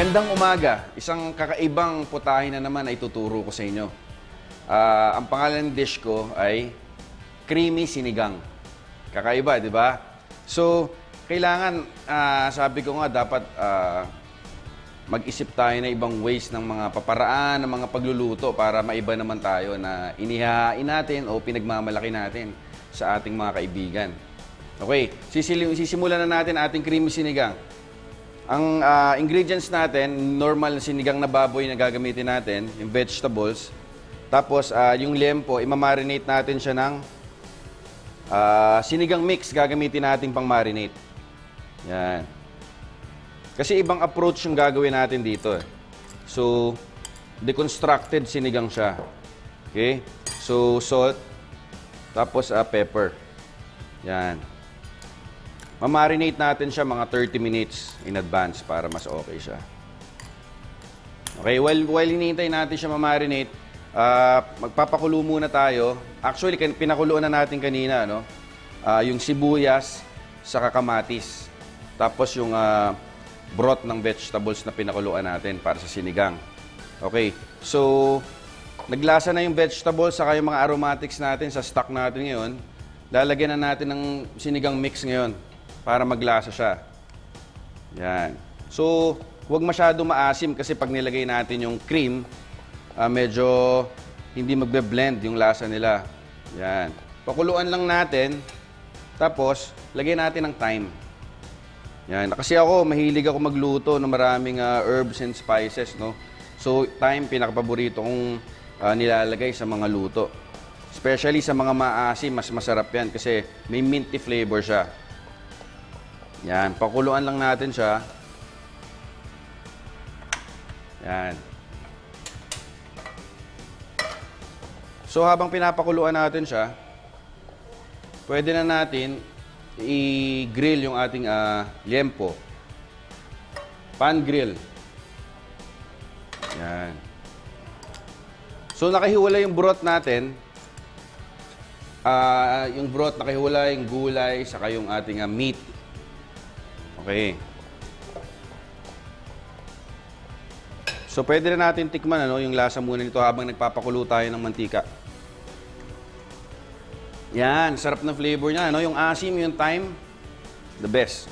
Magandang umaga. Isang kakaibang putahe na naman ay tuturo ko sa inyo. Ah, ang pangalan ng dish ko ay creamy sinigang. Kakaiba, di ba? So, kailangan, ah, sabi ko nga, dapat ah, mag-isip tayo na ibang ways ng mga paparaan, ng mga pagluluto para maiba naman tayo na inihahain natin o pinagmamalaki natin sa ating mga kaibigan. Okay, sisimulan na natin ating creamy sinigang. Ang ah, ingredients natin, normal na sinigang na baboy na gagamitin natin, yung vegetables. Tapos ah, yung lempo, imamarinate natin siya ng ah, sinigang mix gagamitin natin pang marinate. Yan. Kasi ibang approach yung gagawin natin dito. eh. So, deconstructed sinigang siya. Okay? So, salt, tapos ah, pepper. Yan. Mamarinate natin siya mga 30 minutes in advance para mas okay siya. Okay, while, while hinihintay natin siya mamarinate, ah, magpapakulo muna tayo. Actually, pinakuluan na natin kanina, no? Ah, yung sibuyas sa kamatis. Tapos yung ah, broth ng vegetables na pinakuluan natin para sa sinigang. Okay, so naglasa na yung vegetables saka yung mga aromatics natin sa stock natin ngayon. Lalagyan na natin ng sinigang mix ngayon para maglasa siya. Yan. So, huwag masyado maasim kasi pag nilagay natin yung cream, ah, medyo hindi magbe-blend yung lasa nila. Yan. Pakuluan lang natin, tapos lagyan natin ng thyme. Yan. Kasi ako, mahilig ako magluto ng maraming ah, herbs and spices, no? So, thyme, pinakapaborito kong ah, nilalagay sa mga luto. Especially sa mga maasim, mas masarap yan kasi may minty flavor siya. Yan, pakuluan lang natin siya. Yan. So habang pinapakuluan natin siya, pwede na natin i-grill yung ating ah, liempo. Pan grill. Yan. So nakahiwalay yung broth natin. Ah, yung broth nakahiwalay, yung gulay, saka yung ating ah, meat. Okay. So pwede na natin tikman ano, yung lasa muna nito habang nagpapakulo tayo ng mantika. Yan, sarap ng flavor niya. Ano? Yung asim, yung thyme, the best.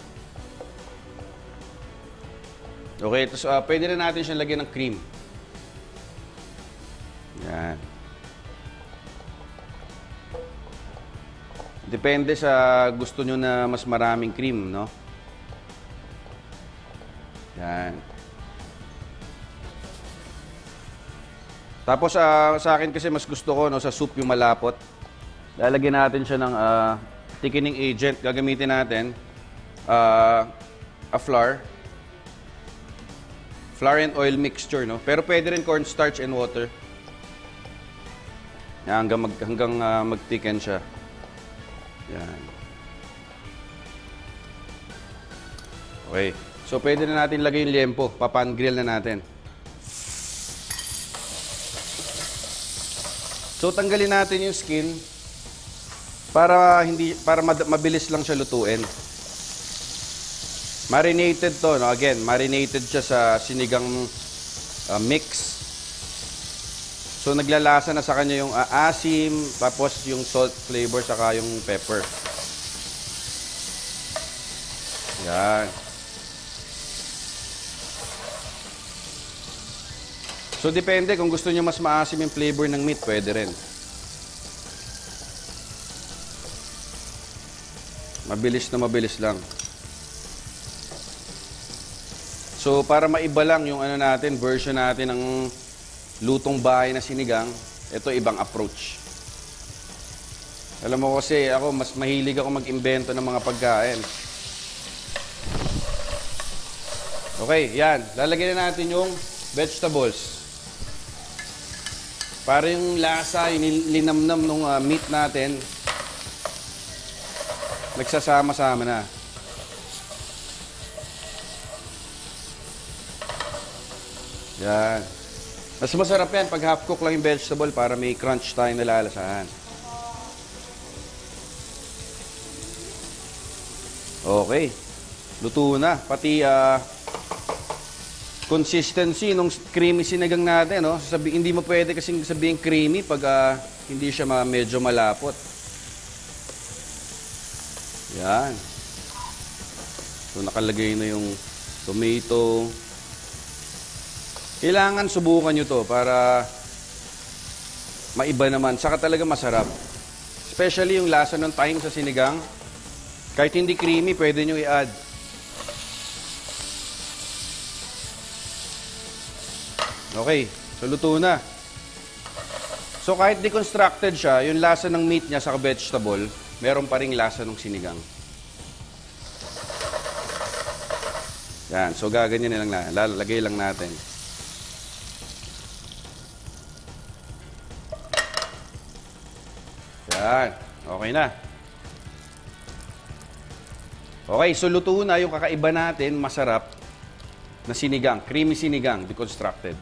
Okay, tapos ah, pwede na natin siyang lagyan ng cream. Yan. Depende sa gusto nyo na mas maraming cream, no? Yan. Tapos ah, sa akin kasi mas gusto ko no, sa soup yung malapot. Lalagyan natin siya ng ah, thickening agent. Gagamitin natin ah, a flour. Flour and oil mixture, no? Pero pwede rin cornstarch and water. Yan, hanggang mag, hanggang ah, mag-thicken siya. Yan. Okay. So, pwede na natin lagay yung liempo. Papan grill na natin. So, tanggalin natin yung skin para hindi para mabilis lang siya lutuin. Marinated to, no? Again, marinated siya sa sinigang uh, mix. So, naglalasa na sa kanya yung uh, asim, tapos yung salt flavor, saka yung pepper. Yan. So, depende. Kung gusto niyo mas maasim yung flavor ng meat, pwede rin. Mabilis na mabilis lang. So, para maiba lang yung ano natin, version natin ng lutong bahay na sinigang, ito ibang approach. Alam mo kasi, ako, mas mahilig ako mag-imbento ng mga pagkain. Okay, yan. Lalagyan na natin yung vegetables. Para yung lasa, yung lin- linamnam ng meat natin, nagsasama-sama na. Yan. Mas masarap yan pag half cook lang yung vegetable para may crunch tayo nalalasahan. Okay. Luto na. Pati ah, consistency nung creamy sinigang natin, no? Sabi, hindi mo pwede kasing sabihin creamy pag ah, hindi siya ma- medyo malapot. Yan. So, nakalagay na yung tomato. Kailangan subukan nyo to para maiba naman. Saka talaga masarap. Especially yung lasa ng thyme sa sinigang. Kahit hindi creamy, pwede nyo i-add. Okay, so luto na. So kahit deconstructed siya, yung lasa ng meat niya sa vegetable, meron pa ring lasa ng sinigang. Yan, so gaganyan na lang na. Lalagay lang natin. Yan, okay na. Okay, so luto na yung kakaiba natin, masarap na sinigang, creamy sinigang, deconstructed.